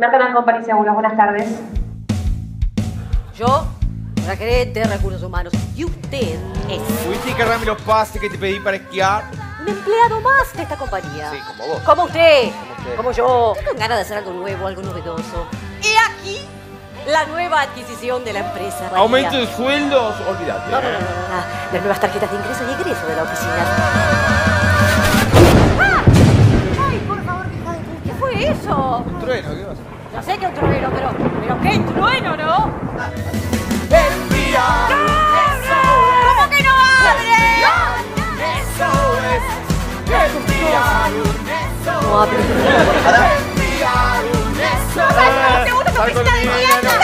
Merton Company Seguros, buenas tardes. Yo, la gerente de recursos humanos. Y usted es ¿Pudiste cargarme los pases que te pedí para esquiar? un empleado más de esta compañía. Sí, como vos. Como usted, Como usted. como yo. Estoy con ganas de hacer algo nuevo, algo novedoso. Y aquí, la nueva adquisición de la empresa. Aumento de sueldos, olvídate. No, no, no, no, no. Las nuevas tarjetas de ingreso y egreso de la oficina. Un trueno, ¿qué pasa? No sé qué un trueno, pero, pero qué trueno, ¿no? Envía. ¡No, ¿Cómo que no abre? Eso es. Envía. No abre. Para. Envía. No